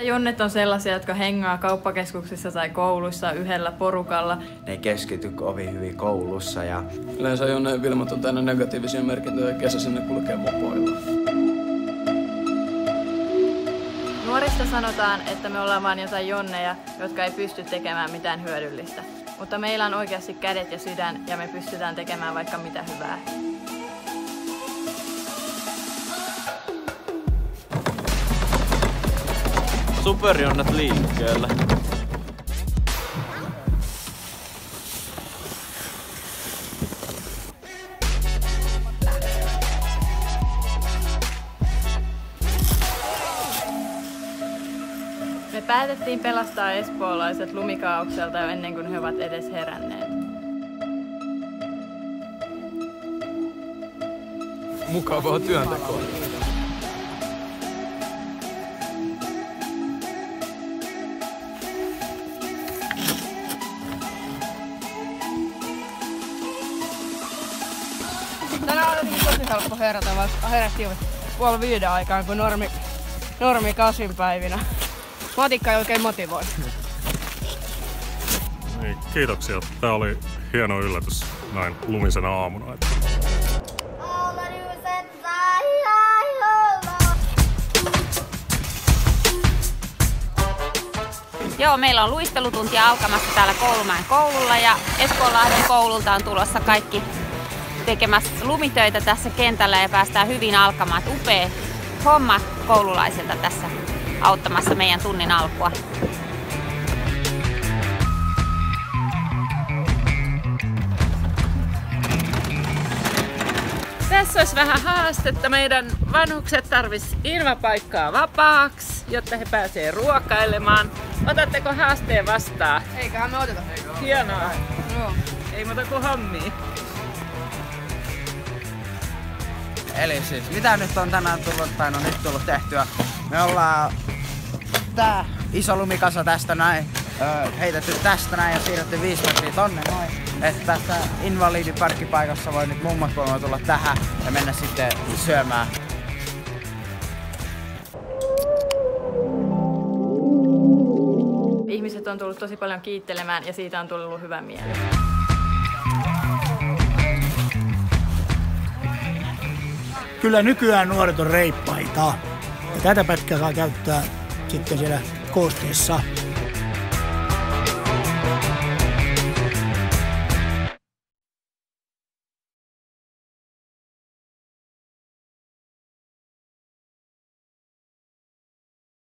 Jonnet on sellaisia, jotka hengaa kauppakeskuksissa tai kouluissa yhdellä porukalla. Ne ei keskity kovin hyvin koulussa ja Yleensä Jonne ja Vilmat on täynnä negatiivisia merkintöjä ja kesäisin ne kulkee mopoilla. Nuorista sanotaan, että me ollaan vain jotain jonneja, jotka ei pysty tekemään mitään hyödyllistä. Mutta meillä on oikeasti kädet ja sydän ja me pystytään tekemään vaikka mitä hyvää. Superjonnat liikkeelle. Me päätettiin pelastaa espoolaiset lumikaaukselta jo ennen kuin he ovat edes heränneet. Mukavaa työntekoa. Oli tosi helppo herätä, vaikka herättiin puoli viiden aikaan, kun normi, normi kasin päivinä. Matikka ei oikein motivoi. Niin, kiitoksia. Tämä oli hieno yllätys näin lumisena aamuna. Että Joo, meillä on luistelutuntia alkamassa täällä Koulumäen koululla ja Espoonlahden koululta on tulossa kaikki tekemässä lumitöitä tässä kentällä ja päästään hyvin alkamaan. Upea homma koululaisilta tässä auttamassa meidän tunnin alkua. Tässä olisi vähän haastetta. Meidän vanhukset tarvis ilmapaikkaa vapaaksi, jotta he pääsee ruokailemaan. Otatteko haasteen vastaan? Eiköhän me oteta. Hienoa. Joo. Ei muuta kuin hommia. Eli siis mitä nyt on tänään tullut, tai no nyt tullut tehtyä? Me ollaan tää iso lumikasa tästä näin, heitetty tästä näin ja siirretty 5 metriä tonne noin. Että tässä invalidiparkkipaikassa voi nyt mummat voivat tulla tähän ja mennä sitten syömään. Ihmiset on tullut tosi paljon kiittelemään ja siitä on tullut hyvä mieli. Kyllä nykyään nuoret on reippaita. Ja tätä pätkää saa käyttää sitten siellä koosteessa.